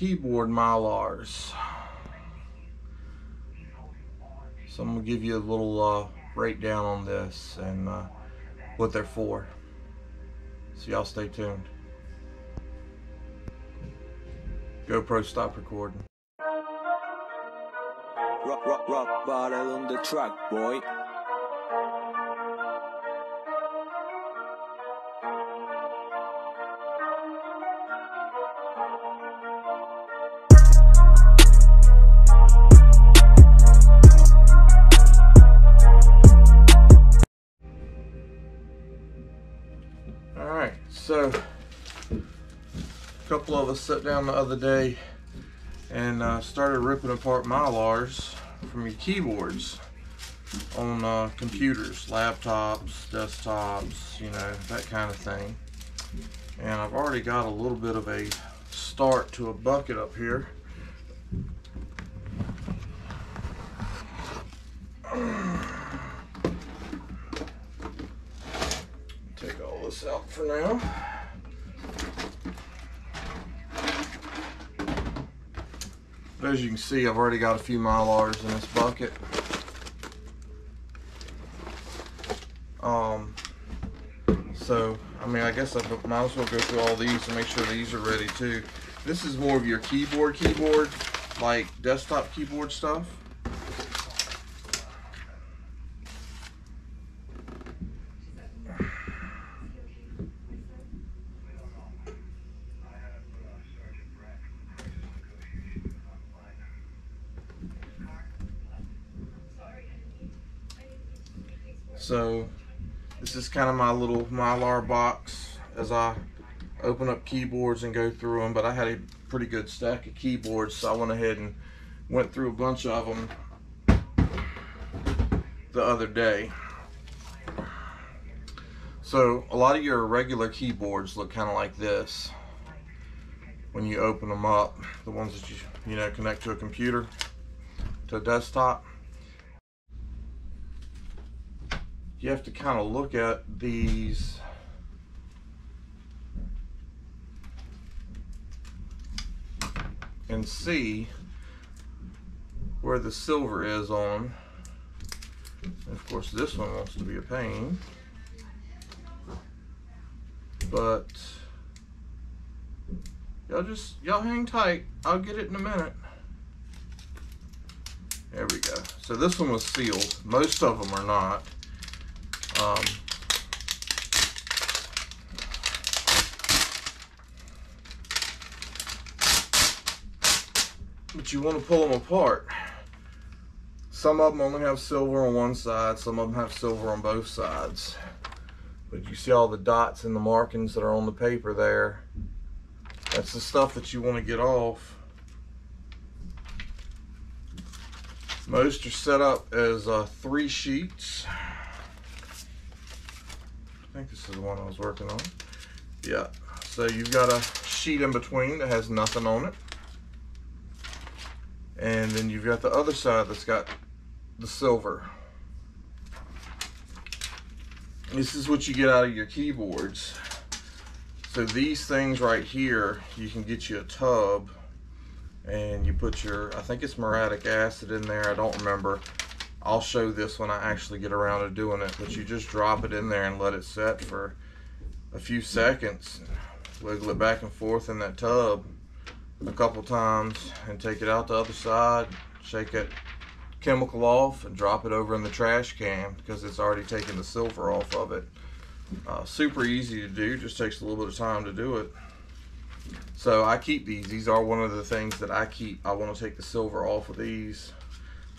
keyboard Mylars. So I'm gonna give you a little uh, breakdown on this and uh, what they're for. So y'all stay tuned. GoPro stop recording. Rock, rock, rock bottle on the track, boy. Alright, so a couple of us sat down the other day and uh, started ripping apart Mylars from your keyboards on uh, computers, laptops, desktops, you know, that kind of thing. And I've already got a little bit of a start to a bucket up here. Take all this out for now. But as you can see, I've already got a few Mylars in this bucket. Um, so, I mean, I guess I might as well go through all these and make sure these are ready too. This is more of your keyboard keyboard, like desktop keyboard stuff. So this is kind of my little Mylar box as I open up keyboards and go through them. But I had a pretty good stack of keyboards, so I went ahead and went through a bunch of them the other day. So a lot of your regular keyboards look kind of like this when you open them up. The ones that you you know connect to a computer, to a desktop. You have to kind of look at these. And see where the silver is on. And of course this one wants to be a pain. But y'all just y'all hang tight. I'll get it in a minute. There we go. So this one was sealed. Most of them are not um, but you want to pull them apart. Some of them only have silver on one side, some of them have silver on both sides. But you see all the dots and the markings that are on the paper there. That's the stuff that you want to get off. Most are set up as uh, three sheets. Think this is the one I was working on. Yeah, so you've got a sheet in between that has nothing on it. And then you've got the other side that's got the silver. This is what you get out of your keyboards. So these things right here, you can get you a tub and you put your, I think it's muriatic acid in there, I don't remember. I'll show this when I actually get around to doing it, but you just drop it in there and let it set for a few seconds. Wiggle it back and forth in that tub a couple times and take it out the other side, shake it chemical off and drop it over in the trash can because it's already taken the silver off of it. Uh, super easy to do, just takes a little bit of time to do it. So I keep these. These are one of the things that I keep. I want to take the silver off of these.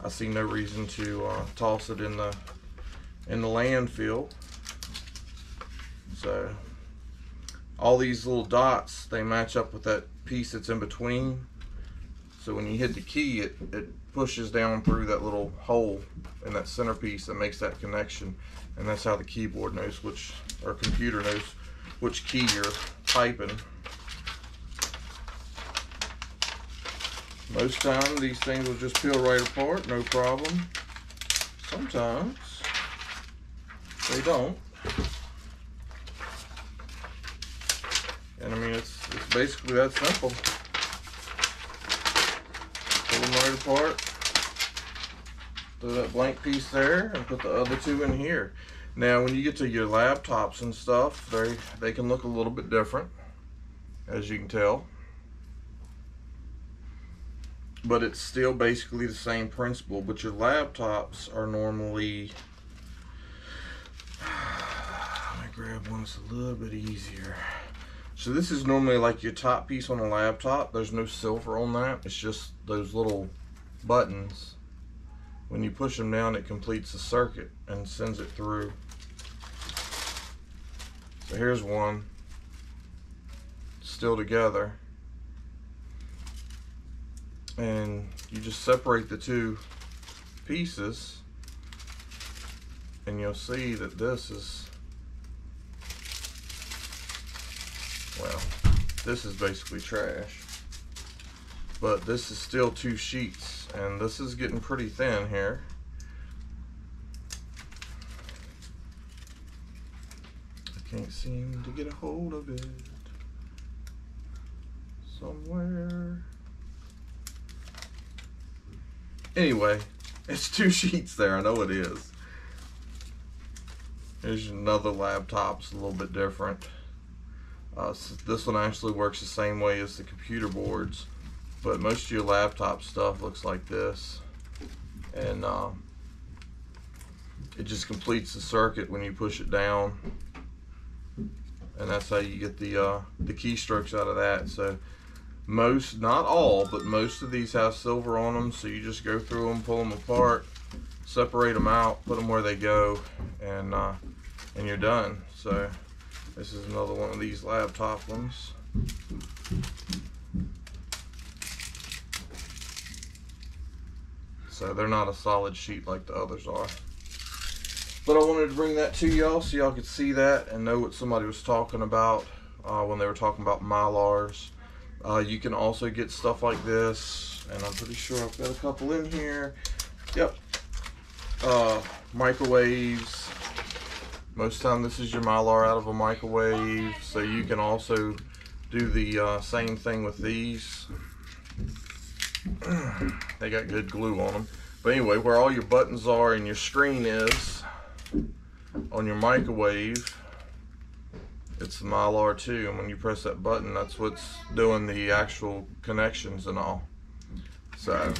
I see no reason to uh, toss it in the in the landfill. So all these little dots, they match up with that piece that's in between. So when you hit the key, it, it pushes down through that little hole in that centerpiece that makes that connection. And that's how the keyboard knows which, or computer knows which key you're typing. Most time these things will just peel right apart, no problem. Sometimes they don't. And I mean, it's, it's basically that simple. it apart. Throw that blank piece there and put the other two in here. Now, when you get to your laptops and stuff, they they can look a little bit different, as you can tell. But it's still basically the same principle. But your laptops are normally. Let me grab one that's a little bit easier. So this is normally like your top piece on a laptop. There's no silver on that. It's just those little buttons. When you push them down, it completes the circuit and sends it through. So here's one. Still together. And you just separate the two pieces and you'll see that this is well, this is basically trash. But this is still two sheets, and this is getting pretty thin here. I can't seem to get a hold of it. Somewhere. Anyway, it's two sheets there, I know it is. Here's another laptop, it's a little bit different. Uh, so this one actually works the same way as the computer boards, but most of your laptop stuff looks like this. And uh, it just completes the circuit when you push it down. And that's how you get the, uh, the keystrokes out of that. So most, not all, but most of these have silver on them. So you just go through them, pull them apart, separate them out, put them where they go, and, uh, and you're done. So this is another one of these laptop ones. So they're not a solid sheet like the others are. But I wanted to bring that to y'all so y'all could see that and know what somebody was talking about uh, when they were talking about Mylars. Uh, you can also get stuff like this, and I'm pretty sure I've got a couple in here. Yep. Uh, microwaves, most time this is your mylar out of a microwave so you can also do the uh, same thing with these they got good glue on them but anyway where all your buttons are and your screen is on your microwave it's the mylar too and when you press that button that's what's doing the actual connections and all so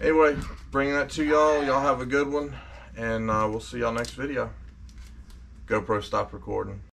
anyway bringing that to y'all y'all have a good one and uh, we'll see y'all next video. GoPro stop recording.